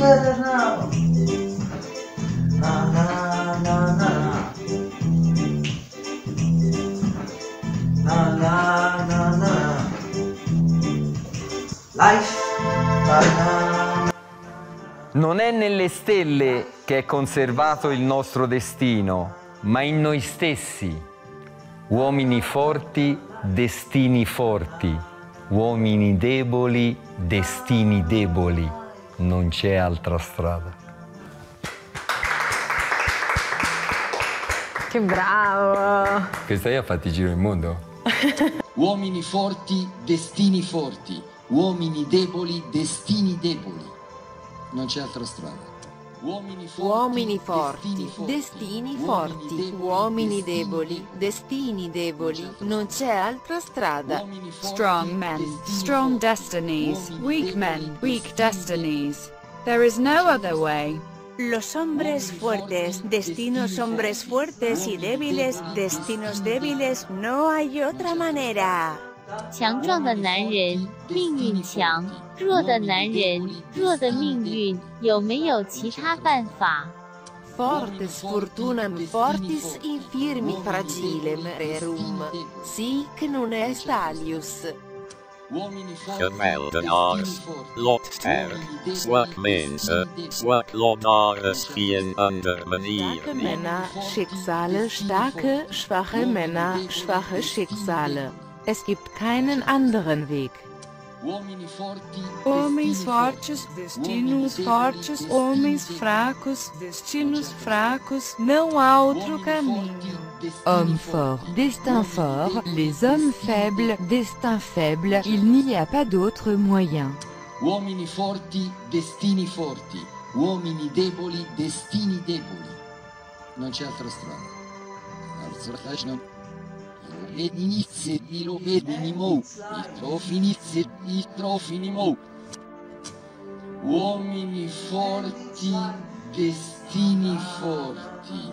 terra na na na na na non è nelle stelle che è conservato il nostro destino ma in noi stessi. Uomini forti destini forti. Uomini deboli destini deboli. Non c'è altra strada. Che bravo! Questa io ha fatto il giro il mondo. Uomini forti, destini forti. Uomini deboli, destini deboli. Non c'è altra strada. Uomini forti, Uomini forti, destini forti. destini forti, uomini deboli, destini deboli, non c'è altra strada. Strong men, strong forti. destinies. Weak deboli, men, weak destini destinies. There is no other way. Los hombres fuertes, destinos hombres fuertes y débiles, destinos débiles, no hay otra manera. 强壮的男人命运强，弱的男人弱的命运，有没有其他办法？Fortes fortunam fortis infirmi fragilem rerum. Non Mense, Starke. Männer, Schicksale, starke, schwache Männer, schwache Schicksale. Es gibt keinen anderen Weg. Homens fortes, forti. destinos fortes, homens fracos, destinos fracos, não há outro caminho. Hommes forts, destin fort, les hommes faibles, destin faible, il n'y a pas d'autre moyen. Uomini forti, destini forti. Uomini deboli, destini deboli. Non c'è altra strada. Trofi inizio, il trofi ni mo. Uomini forti, destini forti.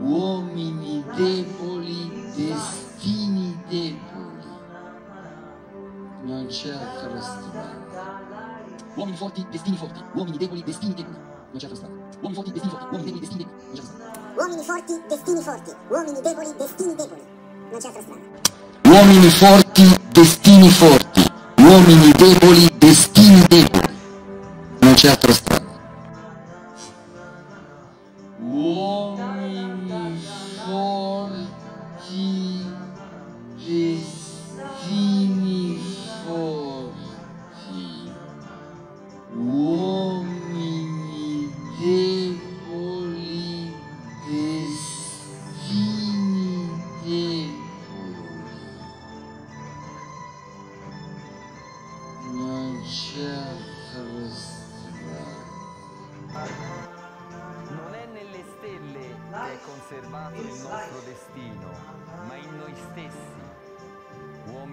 Uomini deboli, destini deboli. Non c'è altra strada. Uomini forti, destini forti. Uomini deboli, destini deboli. Non c'è altra strada. Uomini forti, destini forti. Uomini deboli, destini deboli. Non c'è altra strada. Uomini forti, destini forti. Uomini deboli, destini deboli. Non c'è altra strada. Uomini forti, destini forti. Uomini deboli, destini deboli. Non c'è altra strada.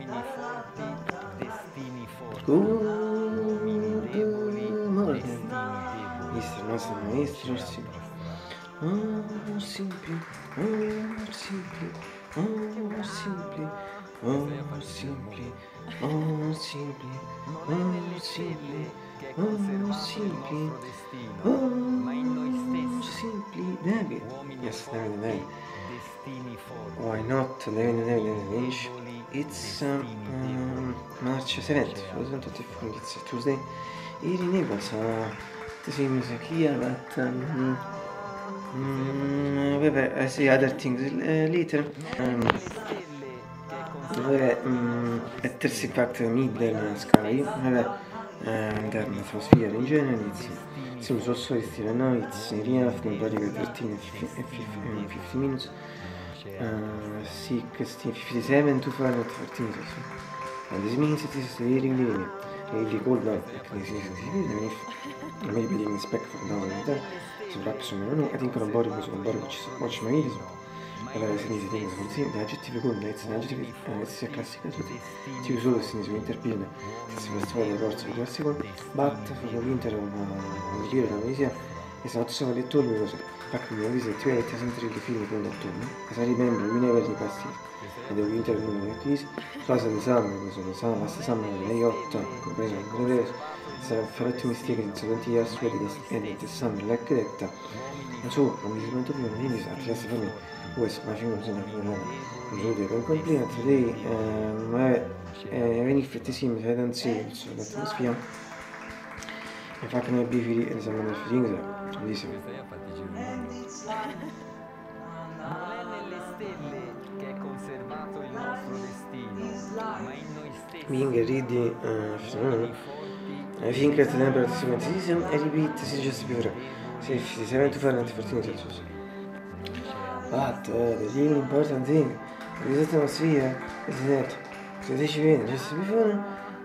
Uomini forti, destini forti. Uomini deboli, destini deboli. Mister, nostro maestro, sì. Amor simples, amor simples, amor simples, amor simples, amor simples, Non è amor nelle stelle simples, che è amor conservato il simples, nostro destino, ma in noi amor stessi. simples. David, yes, David, David. Why not? Deboli, It's um, um, March 7th, 2024, it's Tuesday. Here in Naples, uh, the same as here, but um, mm, vabbè, I see other things uh, later. Um, vabbè, mm, at 30 fact middle sky, vabbè, and then atmosphere in general, it's, seems also it's still now, it's in real after body 13 and 50, and 50, and 50 minutes. Uh, 16, 57 to 5 and 13 minutes. And this means it is really, really, really cold now. This is even if maybe didn't expect from down there. So perhaps sono non I think on board was on board which Allora se ne si così, da aggettivi con essere aggettivi, eh, sia classica uso solo se ne si interpine. Se si può fare le forze di classico, but for l'Inter un giro da Malaysia e se non sono detto lui cosa. Infatti mi avvisa che tu hai sempre i film con l'attorno. E se remember we never di pasti. Ed è un Inter non è crisi. Cosa di sangue, cosa di sangue, basta sangue, lei 8, compreso un greve. Sarà farò mistake in secondi years ready and the sun like detta. Ma su, non mi sento più, non ti lascia per me. Questo, ma ci non sono più. Non so dire, per complimenti, lei, eh, eh, veni frettissimi, sei danzi, l'atmosfera. Infatti noi bifidi e siamo nel firingo, bellissimo. Non è nelle stelle che è conservato il nostro destino, ma in noi stessi. Vinga, ridi, eh, finché il tempo è siamo e ripete, si dice più Sì, si sei tu fare antifortini senso. But uh, the really important thing is that atmosphere is that se dici bene, just before,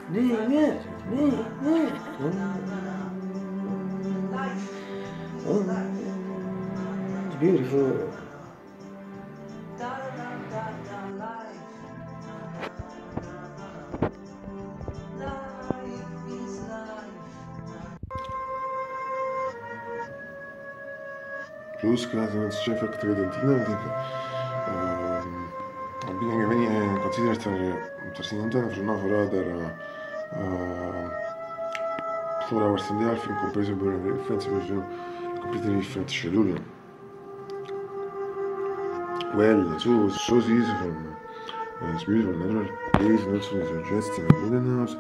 ne, ne, ne, ne, Oh, it's beautiful. Plus creează și efectele de tine, adică uh, bine că veni consider să pertinente în vreun afară, dar uh, uh plura orsă de altfel, comprezo bine, fențe pe jur, kapitalizm tšedulju. Välja suus, suus so, so nadal teis nacionalni suggestion Midenhaus,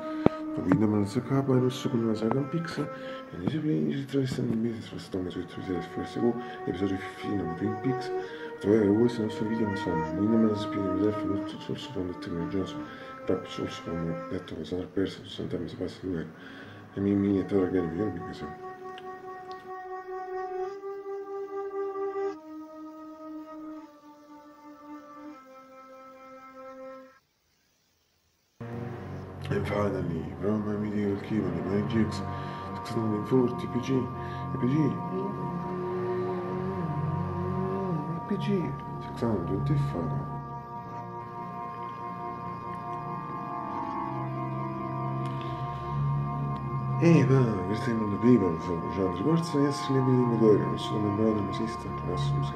pa vidimo na zakapa in usugno na zagan piksa. In niso bili že trajstani mesec v stalno svetu vzeli svesego, epizodi fina na Twin Peaks. To je ovo se naso vidimo s vama. Vidimo na zapijem vzeli filozofcu, sol so vam Tim Jones, pa sol so vam eto, zanar Persson, so tam izbasili uvek. E mi minje tada gledam, jer mi ga sam. And finally, Roma Media Keyman and Magics, 640 PG, PG, PG, 625. E va, questo non dobbiamo fare, già, ricordo di essere liberi di motore, non sono membrato, non esiste, non esiste,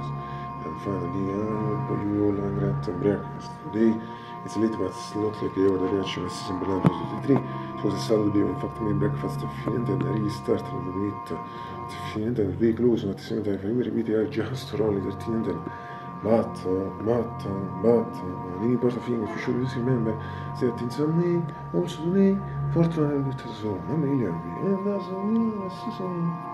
and finally, uh, Bollywood and Grand Breakfast. Today, it's late, but it's not like the other reaction, it's simple and positive. It was a Saturday, in fact, my breakfast finito and I really started the meat. It's finito and very close, not the same time, me, repeat, I just only 13 and but, but, but, the important thing, if you should just remember that in some way, also today, fortunately, with the soul, a million, and that's all, that's